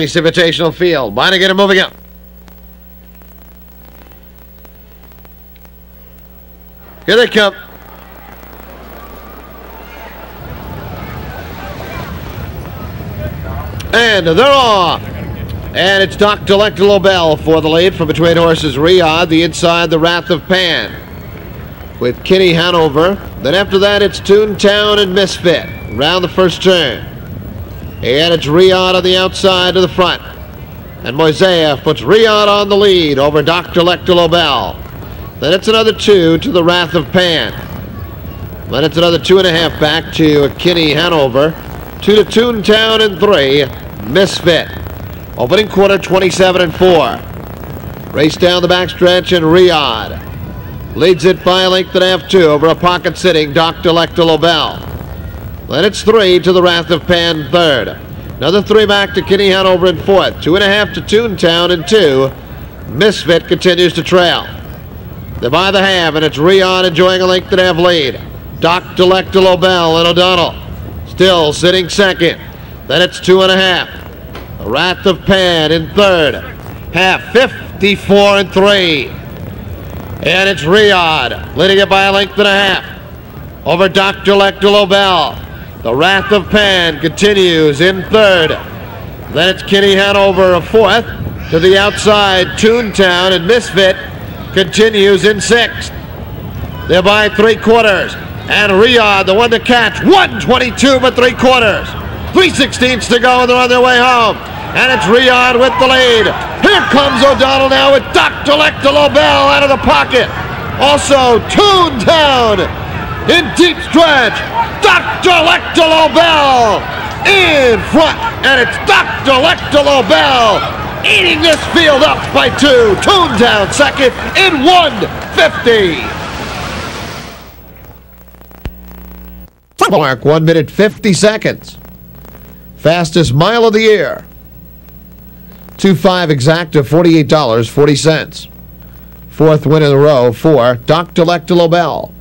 East Invitational Field. Minegan moving up. Here they come. And they're off. And it's Dr. Lecter Lobell for the lead from between horses Riyadh, the inside, the Wrath of Pan. With Kenny Hanover. Then after that, it's Toontown and Misfit. Round the first turn. And it's Riyadh on the outside to the front. And Moiseyev puts Riyadh on the lead over Dr. Lecter Lobell. Then it's another two to the Wrath of Pan. Then it's another two and a half back to Kinney Hanover. Two to Toontown and three. Misfit. Opening quarter 27 and 4. Race down the backstretch and Riyadh. Leads it by a length and a half two over a pocket sitting Dr. Lecter Lobell. Then it's three to the Wrath of Pan third. Another three back to Kinney Hanover in fourth. Two and a half to Toontown in two. Misfit continues to trail. They're by the half, and it's Riyadh enjoying a length and a half lead. Dr. Lecter Lobell and O'Donnell still sitting second. Then it's two and a half. The Wrath of Pan in third. Half 54 and 3. And it's Riyadh leading it by a length and a half over Dr. Lecter Lobell. The Wrath of Pan continues in third. Then it's Kinney Hanover a fourth. To the outside, Toontown and Misfit continues in sixth. They're by three quarters. And Riyadh, the one to catch, 122 but three quarters. Three sixteenths to go, and they're on their way home. And it's Riyadh with the lead. Here comes O'Donnell now with Dr. Lecter Lobell out of the pocket. Also, Toontown in deep stretch. Dr. Lecter Lobell in front. And it's Dr. Lecter Lobell eating this field up by two. Toontown second in 150. Mark, 1 minute 50 seconds. Fastest mile of the year. 2-5 exacta, $48.40. Fourth win in a row for Dr. Lecter Lobell.